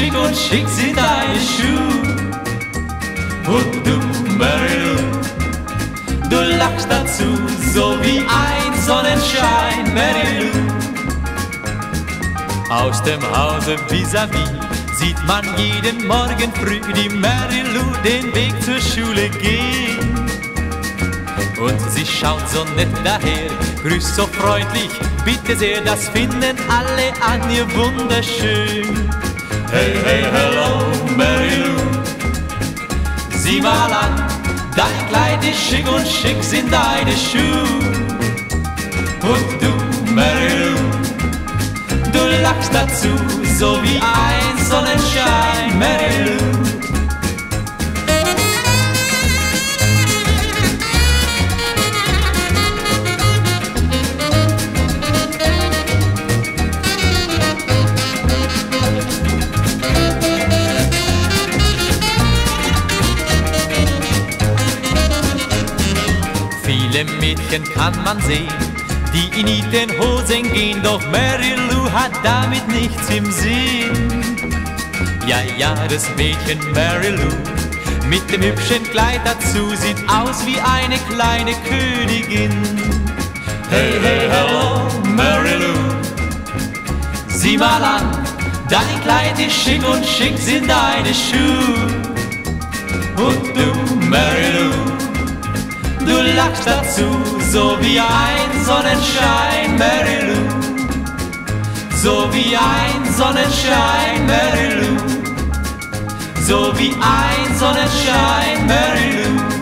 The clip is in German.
schick und schick sind deine Schuhe. Und du, Mary Lou, du lachst dazu, so wie ein Sonnenschein, Mary Lou. Aus dem Hause vis-à-vis sieht man jeden Morgen früh die Mary Lou den Weg zur Schule gehen. Und sie schaut so nett daher, grüßt so freundlich, bitte sehr, das finden alle an ihr wunderschön. Hey, hey, hello, Mary Lou, sieh mal an, dein Kleid ist schick und schick sind deine Schuhe. Und du, Mary Lou, du lachst dazu, so wie ein Sonnenschein, Mary Lou. Viele Mädchen kann man sehen, die in Hosen gehen, doch Mary Lou hat damit nichts im Sinn. Ja, ja, das Mädchen Mary Lou mit dem hübschen Kleid dazu sieht aus wie eine kleine Königin. Hey, hey, hello, Mary Lou, sieh mal an, dein Kleid ist schick und schick sind deine Schuhe. Und du, Lou, lachst dazu, so wie ein Sonnenschein, Mary Lou. So wie ein Sonnenschein, Mary Lou. So wie ein Sonnenschein, Mary